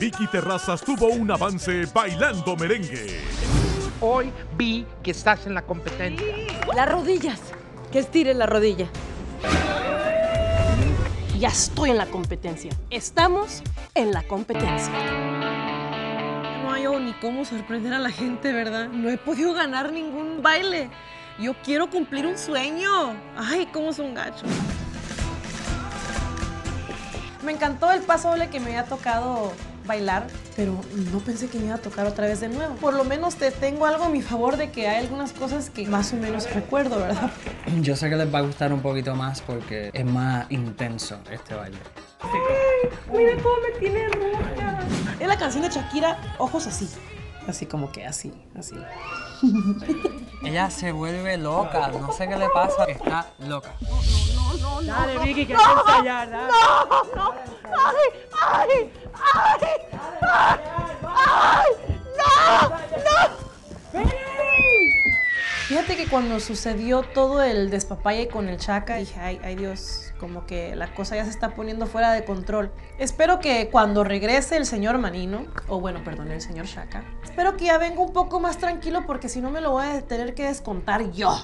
Vicky Terrazas tuvo un avance bailando merengue. Hoy vi que estás en la competencia. Las rodillas. Que estire la rodilla. Ya estoy en la competencia. Estamos en la competencia. No hay ni cómo sorprender a la gente, ¿verdad? No he podido ganar ningún baile. Yo quiero cumplir un sueño. Ay, cómo son gachos. Me encantó el paso doble que me había tocado bailar, pero no pensé que me iba a tocar otra vez de nuevo. Por lo menos te tengo algo a mi favor de que hay algunas cosas que más o menos recuerdo, ¿verdad? Yo sé que les va a gustar un poquito más porque es más intenso este baile. Mira cómo me tiene roja. Es la canción de Shakira, ojos así. Así como que así, así. Ella se vuelve loca, no sé qué le pasa, está loca. Dale, Vicky, que hay que ensayar. dale. ¡No! ¡No! ¡Ay! ¡Ay! ¡Ay! Fíjate que cuando sucedió todo el despapalle con el Chaca, dije, ay, ay Dios, como que la cosa ya se está poniendo fuera de control. Espero que cuando regrese el señor Manino, o bueno, perdón, el señor Chaca, espero que ya venga un poco más tranquilo porque si no me lo voy a tener que descontar yo.